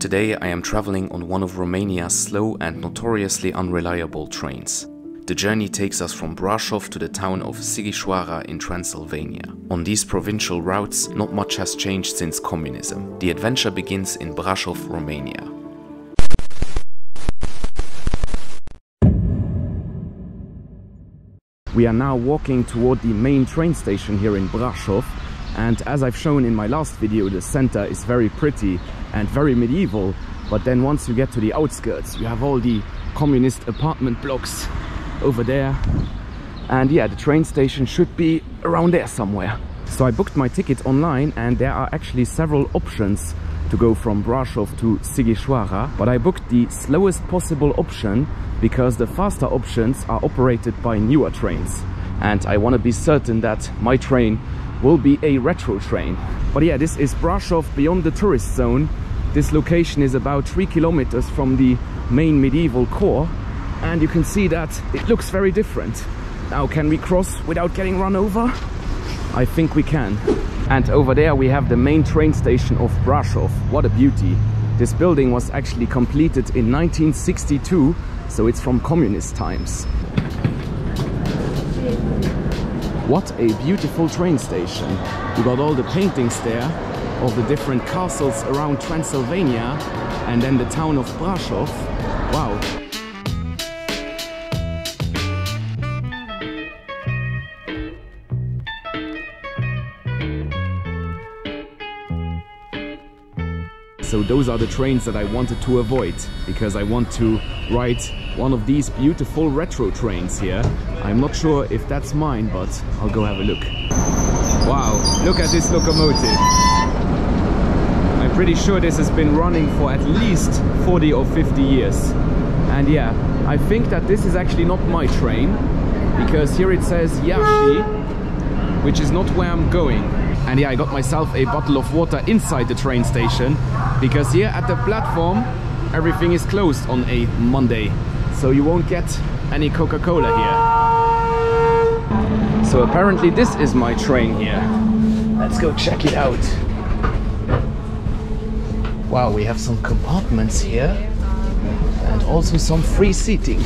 Today I am traveling on one of Romania's slow and notoriously unreliable trains. The journey takes us from Brasov to the town of Sighișoara in Transylvania. On these provincial routes, not much has changed since communism. The adventure begins in Brașov, Romania. We are now walking toward the main train station here in Brasov and as I've shown in my last video the center is very pretty and very medieval but then once you get to the outskirts you have all the communist apartment blocks over there. And yeah the train station should be around there somewhere. So I booked my ticket online and there are actually several options to go from Brasov to Sighișoara but I booked the slowest possible option because the faster options are operated by newer trains. And I want to be certain that my train will be a retro train. But yeah, this is Brasov beyond the tourist zone. This location is about three kilometers from the main medieval core and you can see that it looks very different. Now, can we cross without getting run over? I think we can. And over there we have the main train station of Brasov. What a beauty. This building was actually completed in 1962 so it's from communist times. What a beautiful train station. You got all the paintings there of the different castles around Transylvania and then the town of Brasov. Wow. So those are the trains that I wanted to avoid because I want to ride one of these beautiful retro trains here. I'm not sure if that's mine, but I'll go have a look. Wow, look at this locomotive. I'm pretty sure this has been running for at least 40 or 50 years. And yeah, I think that this is actually not my train because here it says Iași, which is not where I'm going. And yeah, I got myself a bottle of water inside the train station because here at the platform, everything is closed on a Monday. So you won't get any Coca-Cola here. So apparently this is my train here. Let's go check it out. Wow, we have some compartments here and also some free seating.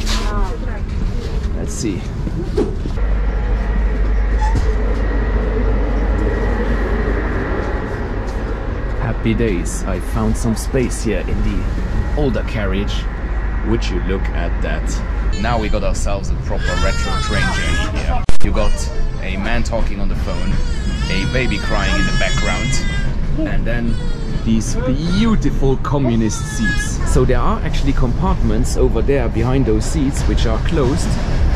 Let's see. Happy days. I found some space here in the older carriage. Would you look at that? Now we got ourselves a proper retro train journey here. You got a man talking on the phone, a baby crying in the background, and then these beautiful communist seats. So there are actually compartments over there behind those seats which are closed,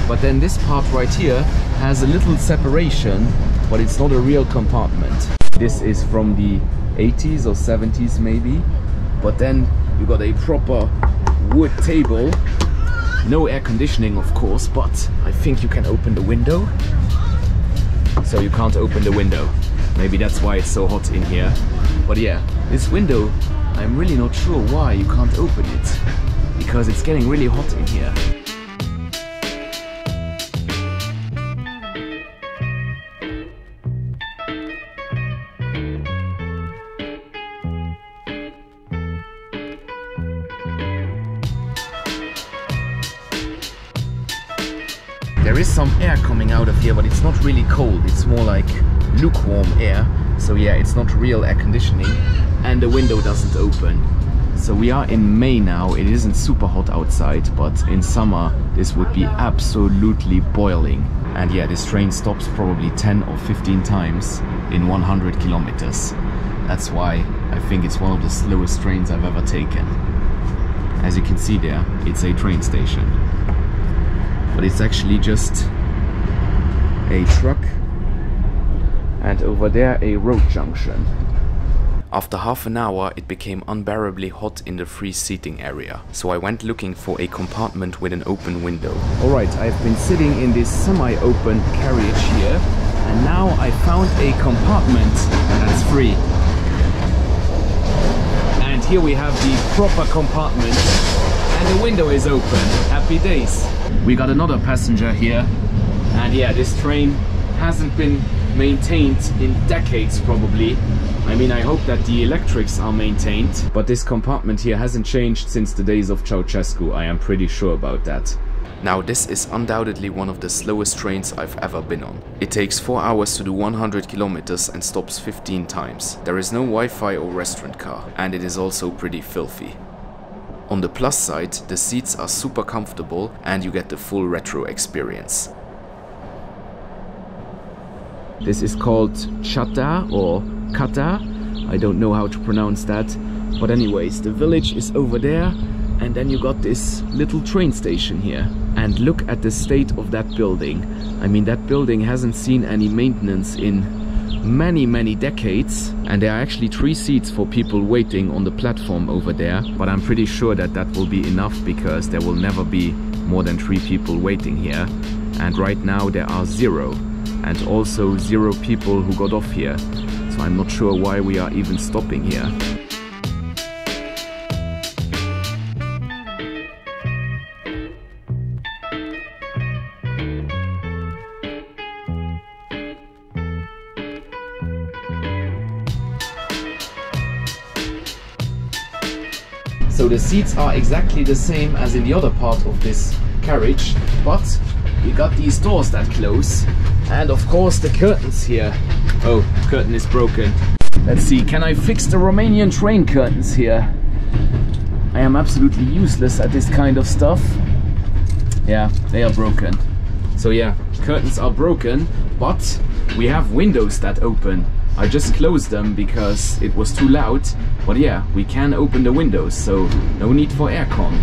but then this part right here has a little separation, but it's not a real compartment. This is from the 80s or 70s maybe, but then you got a proper wood table. No air conditioning of course but I think you can open the window. So you can't open the window. Maybe that's why it's so hot in here. But yeah this window I'm really not sure why you can't open it because it's getting really hot in here There is some air coming out of here, but it's not really cold. It's more like lukewarm air. So yeah, it's not real air conditioning. And the window doesn't open. So we are in May now. It isn't super hot outside, but in summer, this would be absolutely boiling. And yeah, this train stops probably 10 or 15 times in 100 kilometers. That's why I think it's one of the slowest trains I've ever taken. As you can see there, it's a train station but it's actually just a truck and over there a road junction. After half an hour, it became unbearably hot in the free seating area, so I went looking for a compartment with an open window. Alright, I've been sitting in this semi-open carriage here, and now I found a compartment that's free. Here we have the proper compartment, and the window is open. Happy days. We got another passenger here, and yeah, this train hasn't been maintained in decades probably. I mean, I hope that the electrics are maintained, but this compartment here hasn't changed since the days of Ceausescu, I am pretty sure about that. Now this is undoubtedly one of the slowest trains I've ever been on. It takes 4 hours to do 100 kilometers and stops 15 times. There is no Wi-Fi or restaurant car and it is also pretty filthy. On the plus side, the seats are super comfortable and you get the full retro experience. This is called Chata or Kata. I don't know how to pronounce that. But anyways, the village is over there and then you got this little train station here. And look at the state of that building. I mean, that building hasn't seen any maintenance in many, many decades. And there are actually three seats for people waiting on the platform over there. But I'm pretty sure that that will be enough because there will never be more than three people waiting here. And right now there are zero. And also zero people who got off here. So I'm not sure why we are even stopping here. The seats are exactly the same as in the other part of this carriage, but we got these doors that close and of course the curtains here. Oh, curtain is broken. Let's see, can I fix the Romanian train curtains here? I am absolutely useless at this kind of stuff. Yeah, they are broken. So yeah, curtains are broken, but we have windows that open. I just closed them because it was too loud. But yeah, we can open the windows, so no need for aircon.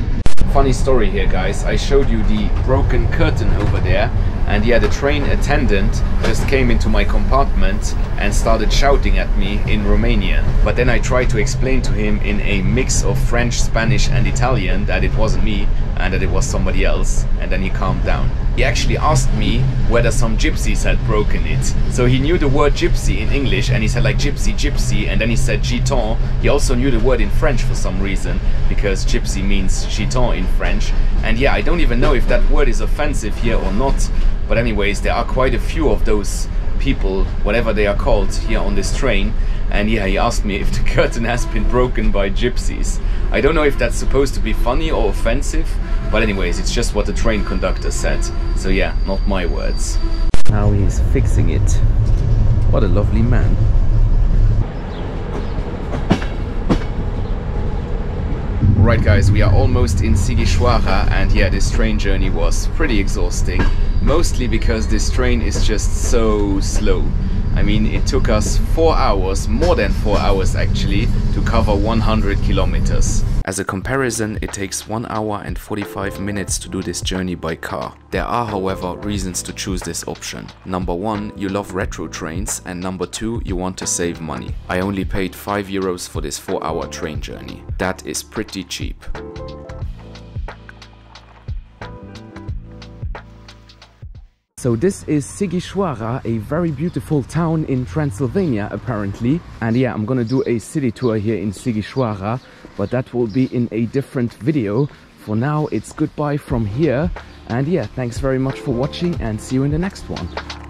Funny story here, guys. I showed you the broken curtain over there. And yeah, the train attendant just came into my compartment and started shouting at me in Romanian. But then I tried to explain to him in a mix of French, Spanish and Italian that it wasn't me and that it was somebody else. And then he calmed down. He actually asked me whether some gypsies had broken it. So he knew the word gypsy in English and he said like gypsy, gypsy and then he said gitan. He also knew the word in French for some reason because gypsy means gitan in French. And yeah, I don't even know if that word is offensive here or not. But anyways, there are quite a few of those people, whatever they are called, here on this train. And yeah, he asked me if the curtain has been broken by gypsies. I don't know if that's supposed to be funny or offensive, but anyways, it's just what the train conductor said. So yeah, not my words. Now he's fixing it. What a lovely man. Right guys, we are almost in Sighișoara and yeah, this train journey was pretty exhausting. Mostly because this train is just so slow. I mean, it took us 4 hours, more than 4 hours actually, to cover 100 kilometers. As a comparison, it takes 1 hour and 45 minutes to do this journey by car. There are however reasons to choose this option. Number 1, you love retro trains and number 2, you want to save money. I only paid 5 euros for this 4 hour train journey. That is pretty cheap. So this is Sighișoara, a very beautiful town in Transylvania apparently. And yeah, I'm gonna do a city tour here in Sighișoara, but that will be in a different video. For now, it's goodbye from here. And yeah, thanks very much for watching and see you in the next one.